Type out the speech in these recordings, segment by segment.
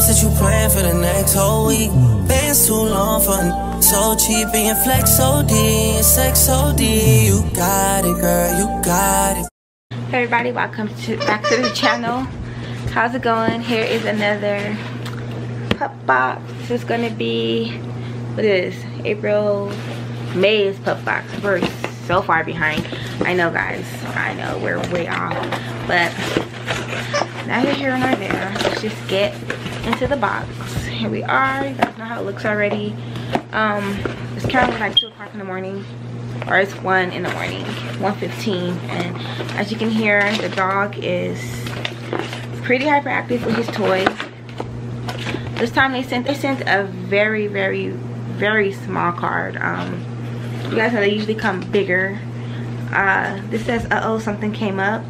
trips that you plan for the next whole week. Bands too long for so cheap and flex so D and sex so D. You got it, girl, you got it. Hey everybody, welcome to back to the channel. How's it going? Here is another pup box. This is gonna be what is April, May's pup box. We're so far behind. I know guys, I know we're way off, but neither here nor there. Let's just get into the box. Here we are. You guys know how it looks already. Um, it's currently like 2 o'clock in the morning. Or it's 1 in the morning. 1.15. And as you can hear, the dog is pretty hyperactive with his toys. This time they sent they sent a very, very, very small card. Um, you guys know they usually come bigger. Uh, this says, uh-oh, something came up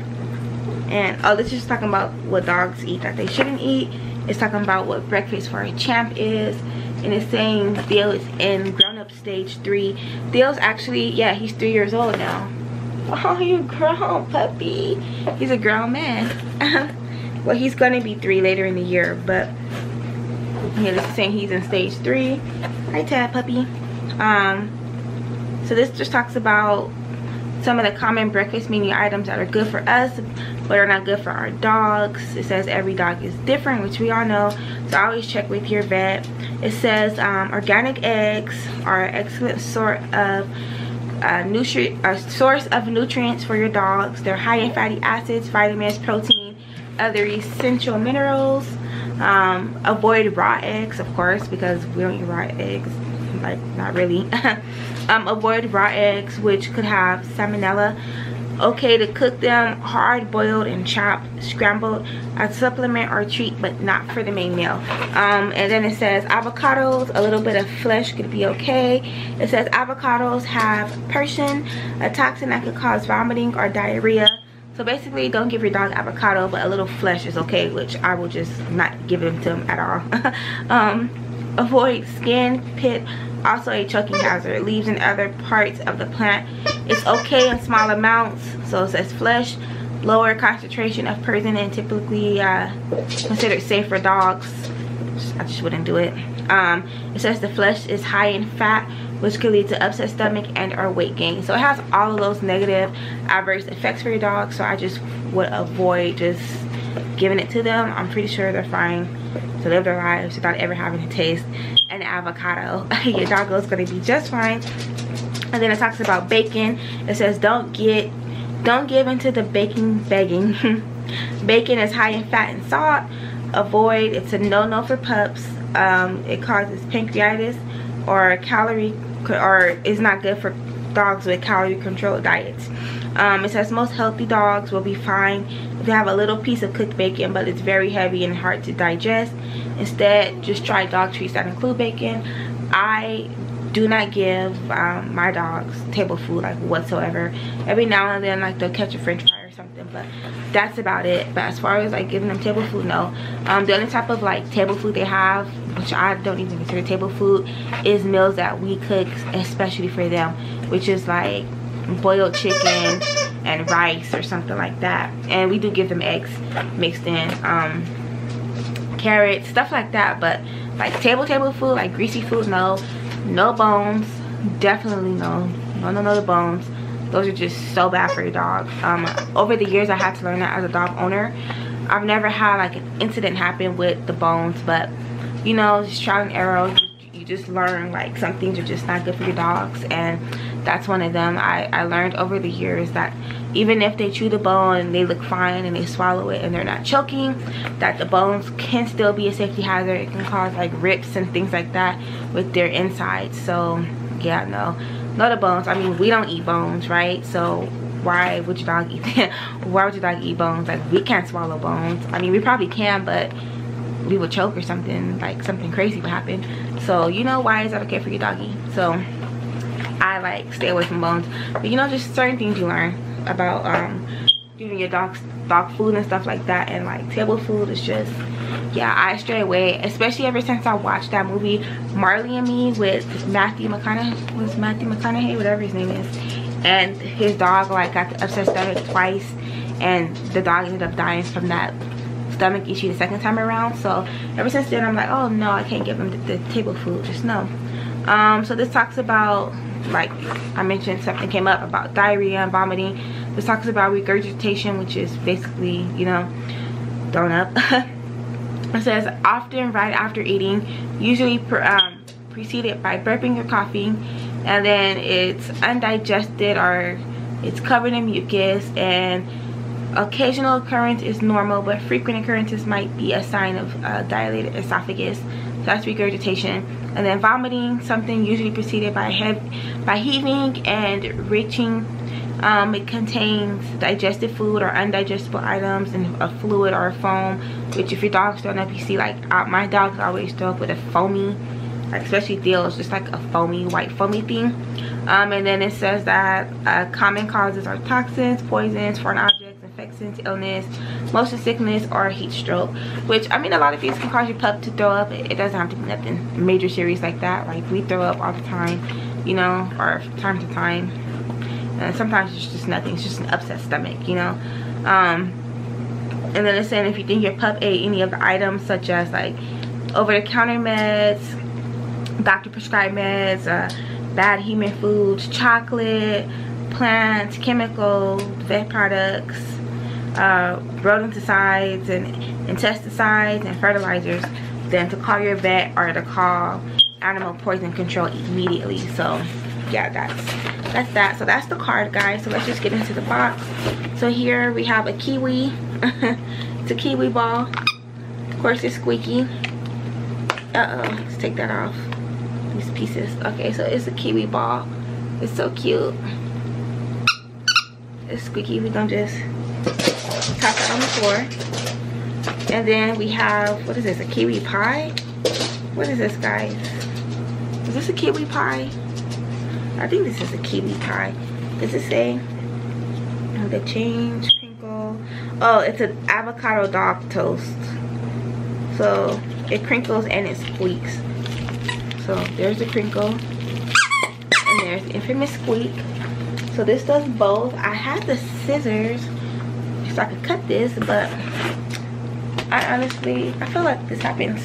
and oh this is talking about what dogs eat that they shouldn't eat. It's talking about what breakfast for a champ is. And it's saying Theo is in grown-up stage three. Theo's actually yeah he's three years old now. Oh you grown puppy? He's a grown man. Well he's gonna be three later in the year but yeah this is saying he's in stage three. Hi Tad puppy. Um so this just talks about some of the common breakfast menu items that are good for us but are not good for our dogs. It says every dog is different which we all know. So always check with your vet. It says um, organic eggs are an excellent sort of uh, nutrient a source of nutrients for your dogs. They're high in fatty acids vitamins protein other essential minerals. Um, avoid raw eggs of course because we don't eat raw eggs like not really um, avoid raw eggs which could have salmonella. Okay to cook them hard boiled and chopped scrambled. A supplement or treat but not for the main meal. Um, and then it says avocados a little bit of flesh could be okay. It says avocados have persin a toxin that could cause vomiting or diarrhea. So basically don't give your dog avocado but a little flesh is okay which i will just not give them to them at all. Um, avoid skin pit also a choking hazard. Leaves in other parts of the plant. It's okay in small amounts so it says flesh lower concentration of persin and typically uh, considered safe for dogs. I just wouldn't do it. Um, it says the flesh is high in fat which could lead to upset stomach and or weight gain. So it has all of those negative adverse effects for your dog so i just would avoid just giving it to them. I'm pretty sure they're fine to live their lives without ever having to taste an avocado. Your dog is going to be just fine. And then it talks about bacon. It says don't get don't give into the baking begging. Bacon is high in fat and salt. Avoid it's a no-no for pups. Um, it causes pancreatitis or calorie or is not good for dogs with calorie controlled diets um, it says most healthy dogs will be fine. If they have a little piece of cooked bacon but it's very heavy and hard to digest. Instead just try dog treats that include bacon. I do not give um, my dogs table food like whatsoever. Every now and then like they'll catch a french fry or something but that's about it. But as far as like giving them table food no. Um, the only type of like table food they have which i don't even consider table food is meals that we cook especially for them which is like boiled chicken and rice or something like that. And we do give them eggs mixed in um, carrots stuff like that. But like table table food like greasy food no. No bones. Definitely no. No no no the bones. Those are just so bad for your dog. Um, over the years i had to learn that as a dog owner. I've never had like an incident happen with the bones. But you know just trial and error. You just learn like some things are just not good for your dogs. And that's one of them. I, I learned over the years that even if they chew the bone and they look fine and they swallow it and they're not choking that the bones can still be a safety hazard. It can cause like rips and things like that with their insides. So yeah no. No the bones. I mean we don't eat bones right? So why would your dog eat why would your dog eat bones? Like we can't swallow bones. I mean we probably can but we would choke or something like something crazy would happen. So you know why is that okay for your doggy? So I like stay away from bones. But you know, just certain things you learn about um, giving your dog dog food and stuff like that. And like table food is just, yeah, I stray away. Especially ever since I watched that movie Marley and Me with Matthew McConaughey. Was Matthew McConaughey, whatever his name is. And his dog like got the upset stomach twice. And the dog ended up dying from that stomach issue the second time around so ever since then i'm like oh no i can't give him the, the table food just no um so this talks about like i mentioned something came up about diarrhea and vomiting. This talks about regurgitation which is basically you know thrown up. It says often right after eating usually per, um, preceded by burping or coughing and then it's undigested or it's covered in mucus and occasional occurrence is normal but frequent occurrences might be a sign of uh, dilated esophagus. so that's regurgitation. And then vomiting something usually preceded by heavy, by heaving and reaching. Um, it contains digested food or undigestible items and a fluid or a foam which if your dog's throwing up you see like uh, my dogs always throw up with a foamy especially it's just like a foamy white foamy thing. Um, and then it says that uh, common causes are toxins poisons foreign objects illness motion sickness or heat stroke which i mean a lot of these can cause your pup to throw up. It, doesn't have to be nothing major serious like that. Like we throw up all the time you know or from time to time. And sometimes it's just nothing. It's just an upset stomach you know? Um, and then it's saying if you think your pup ate any of the items such as like over-the-counter meds doctor prescribed meds uh, bad human foods chocolate plants chemicals vet products uh, rodenticides and insecticides and fertilizers then to call your vet or to call animal poison control immediately. So yeah that's that's that. So that's the card guys. So let's just get into the box. So here we have a kiwi. It's a kiwi ball. Of course it's squeaky. Uh-oh let's take that off. These pieces. Okay so it's a kiwi ball. It's so cute. It's squeaky. We're gonna just it on the floor and then we have what is this a kiwi pie what is this guys is this a kiwi pie I think this is a kiwi pie. Does it say oh, the change crinkle? Oh, it's an avocado dog toast. So it crinkles and it squeaks. So there's the crinkle. And there's the infamous squeak. So this does both. I had the scissors so I could cut this, but I honestly, I feel like this happens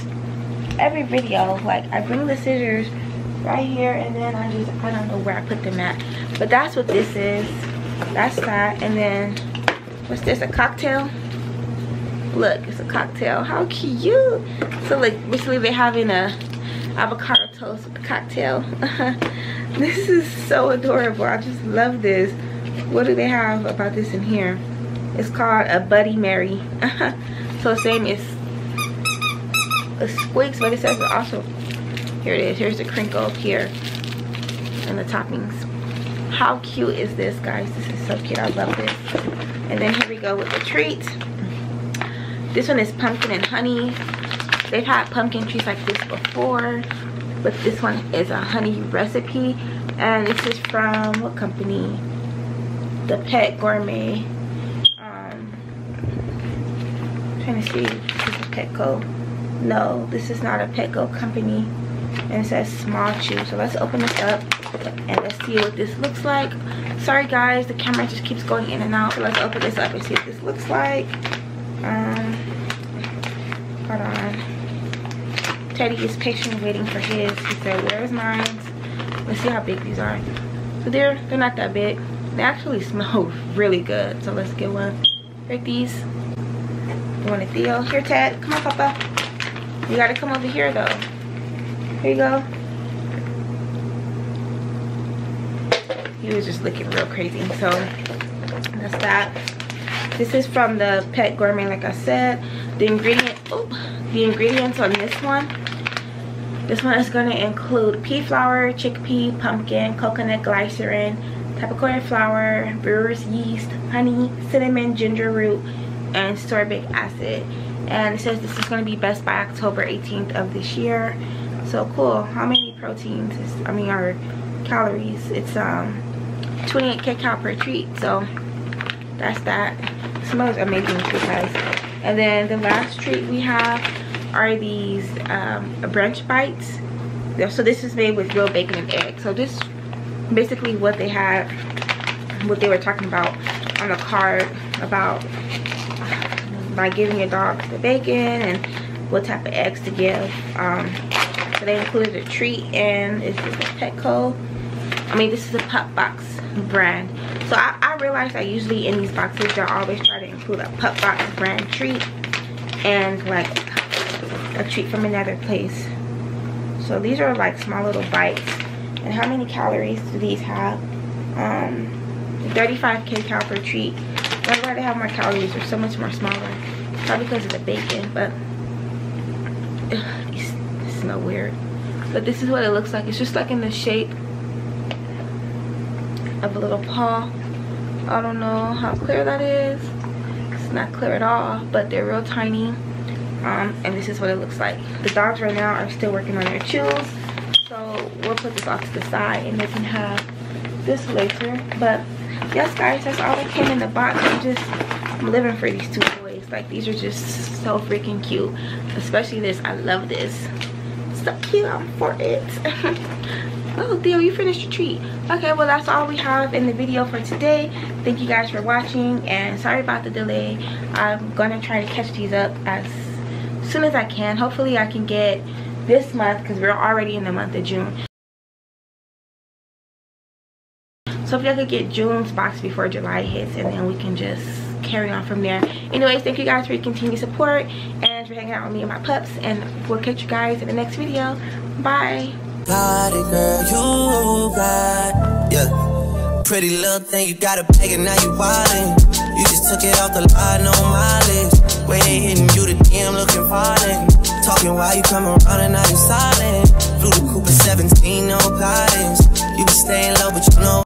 every video. Like I bring the scissors right here and then I just I don't know where I put them at. But that's what this is. That's that. And then what's this? A cocktail? Look it's a cocktail. How cute. So like basically they're having a avocado toast with a cocktail. This is so adorable. I just love this. What do they have about this in here it's called a Buddy Mary. So same as it squeaks but it says it also here it is here's the crinkle up here and the toppings. How cute is this guys? This is so cute i love this. And then here we go with the treat. This one is pumpkin and honey. They've had pumpkin treats like this before but this one is a honey recipe. And this is from what company? The pet gourmet um I'm trying to see if this is petco no this is not a petco company. And it says small chew so let's open this up and let's see what this looks like. Sorry guys the camera just keeps going in and out let's open this up and see what this looks like. Um hold on. Teddy is patiently waiting for his. He said where's mine? Let's see how big these are. So they're they're not that big. They actually smell really good. So let's get one. Take these you want a Theo here Ted come on papa you gotta come over here though here you go. He was just looking real crazy. So that's that. This is from the Pet Gourmet, like I said. The ingredient, oh, the ingredients on this one. This one is going to include pea flour, chickpea, pumpkin, coconut glycerin, peppercorn flour, brewer's yeast, honey, cinnamon, ginger root, and sorbic acid. And it says this is going to be best by October 18th of this year. So cool. How many proteins is, i mean our calories? It's um 28 kcal per treat so that's that. It smells amazing too guys. And then the last treat we have are these um brunch bites. So this is made with real bacon and egg. So this basically what they had what they were talking about on the card about by giving your dogs the bacon and what type of eggs to give. Um, so they included a treat and this is a Petco. I mean, this is a Pup Box brand. So I, I realized that usually in these boxes, they'll always try to include a Pup Box brand treat and like a treat from another place. So these are like small little bites. And how many calories do these have? Um, 35 kcal per treat. That's why they have more calories. They're so much more smaller. Probably because of the bacon, but ugh, weird. But this is what it looks like. It's just like in the shape of a little paw. I don't know how clear that is. It's not clear at all, but they're real tiny. Um, and this is what it looks like. The dogs right now are still working on their chews. So we'll put this off to the side and they can have this later. But yes guys, that's all that came in the box. I'm just I'm living for these two boys. Like these are just so freaking cute. Especially this. I love this. so cute. I'm for it. oh Theo, you finished your treat. Okay, well that's all we have in the video for today. Thank you guys for watching and sorry about the delay. I'm gonna try to catch these up as soon as I can. Hopefully I can get this month because we're already in the month of June. So if y'all could get June's box before July hits and then we can just carry on from there. Anyways, thank you guys for your continued support and for hanging out with me and my pups. And we'll catch you guys in the next video. Bye. Girl, you yeah. Pretty little thing, you got now you wildin'. You just took it off the line. Waiting you the looking. Talking while you come around and now you silent. The Cooper 17, no guidance. You be staying low, but you know